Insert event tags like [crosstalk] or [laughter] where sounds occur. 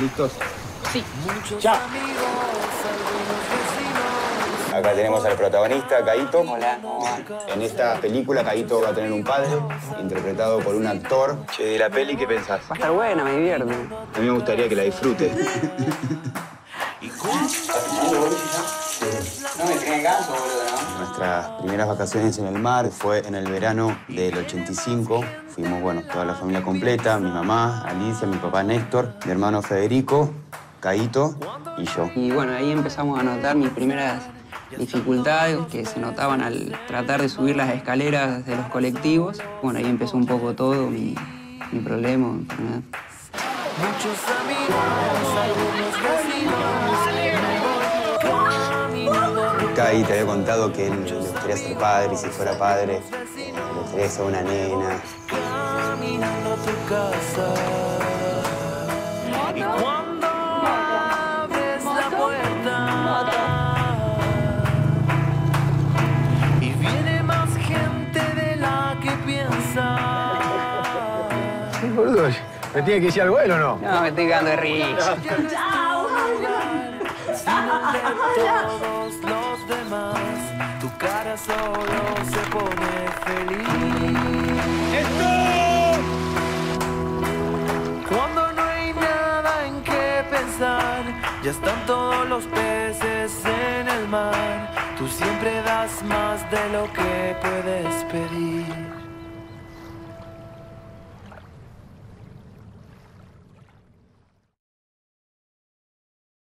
¿Listos? Sí. ¡Ya! Acá tenemos al protagonista, Caito. Hola. En esta película, Caito va a tener un padre, interpretado por un actor. Che, de la peli, ¿qué pensás? Va a estar buena, me divierte. A mí me gustaría que la disfrutes. [laughs] [laughs] No me tiene ganso, boludo. Nuestras primeras vacaciones en el mar fue en el verano del 85. Fuimos, bueno, toda la familia completa, mi mamá, Alicia, mi papá Néstor, mi hermano Federico, Caito y yo. Y bueno, ahí empezamos a notar mis primeras dificultades que se notaban al tratar de subir las escaleras de los colectivos. Bueno, ahí empezó un poco todo, mi, mi problema, mi enfermedad. Muchos amigos, algunos Kai te había contado que él le gustaría ser padre y si fuera padre, le gustaría ser una nena. Caminando a tu casa. Y cuando abres la puerta. Y viene más gente de la que piensa. Boludo, ¿me tiene que decir algo él o no? No, me estoy quedando de risa. Todos los demás, tu cara solo se pone feliz. Cuando no hay nada en qué pensar, ya están todos los peces en el mar. Tú siempre das más de lo que puedes pedir.